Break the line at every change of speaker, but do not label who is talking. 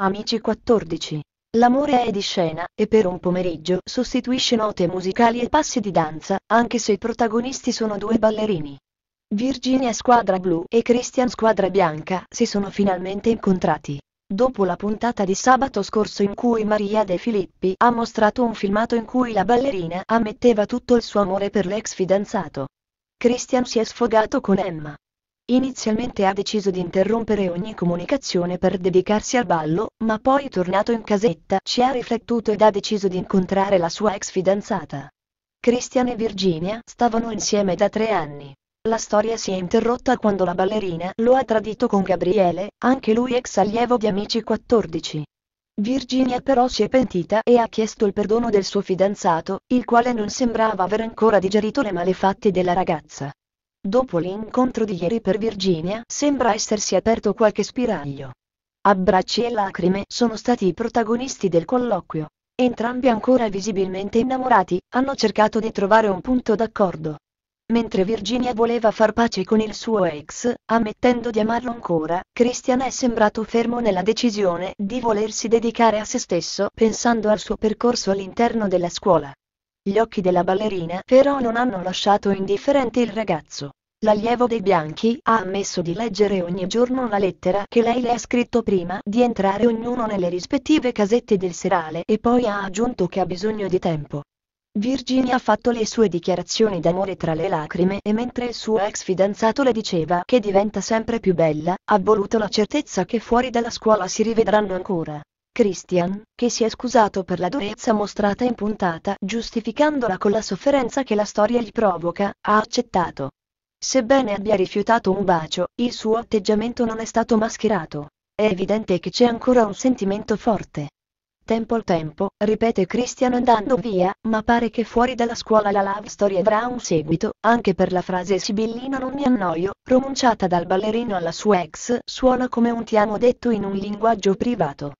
Amici 14. L'amore è di scena, e per un pomeriggio sostituisce note musicali e passi di danza, anche se i protagonisti sono due ballerini. Virginia squadra blu e Christian squadra bianca si sono finalmente incontrati. Dopo la puntata di sabato scorso in cui Maria De Filippi ha mostrato un filmato in cui la ballerina ammetteva tutto il suo amore per l'ex fidanzato. Christian si è sfogato con Emma. Inizialmente ha deciso di interrompere ogni comunicazione per dedicarsi al ballo, ma poi tornato in casetta ci ha riflettuto ed ha deciso di incontrare la sua ex fidanzata. Christian e Virginia stavano insieme da tre anni. La storia si è interrotta quando la ballerina lo ha tradito con Gabriele, anche lui ex allievo di Amici 14. Virginia però si è pentita e ha chiesto il perdono del suo fidanzato, il quale non sembrava aver ancora digerito le malefatte della ragazza. Dopo l'incontro di ieri per Virginia sembra essersi aperto qualche spiraglio. Abbracci e lacrime sono stati i protagonisti del colloquio. Entrambi ancora visibilmente innamorati, hanno cercato di trovare un punto d'accordo. Mentre Virginia voleva far pace con il suo ex, ammettendo di amarlo ancora, Christian è sembrato fermo nella decisione di volersi dedicare a se stesso pensando al suo percorso all'interno della scuola. Gli occhi della ballerina però non hanno lasciato indifferente il ragazzo. L'allievo dei bianchi ha ammesso di leggere ogni giorno una lettera che lei le ha scritto prima di entrare ognuno nelle rispettive casette del serale e poi ha aggiunto che ha bisogno di tempo. Virginia ha fatto le sue dichiarazioni d'amore tra le lacrime e mentre il suo ex fidanzato le diceva che diventa sempre più bella, ha voluto la certezza che fuori dalla scuola si rivedranno ancora. Christian, che si è scusato per la durezza mostrata in puntata, giustificandola con la sofferenza che la storia gli provoca, ha accettato. Sebbene abbia rifiutato un bacio, il suo atteggiamento non è stato mascherato. È evidente che c'è ancora un sentimento forte. Tempo al tempo, ripete Christian andando via, ma pare che fuori dalla scuola la love story avrà un seguito, anche per la frase sibillina non mi annoio, pronunciata dal ballerino alla sua ex, suona come un ti amo detto in un linguaggio privato.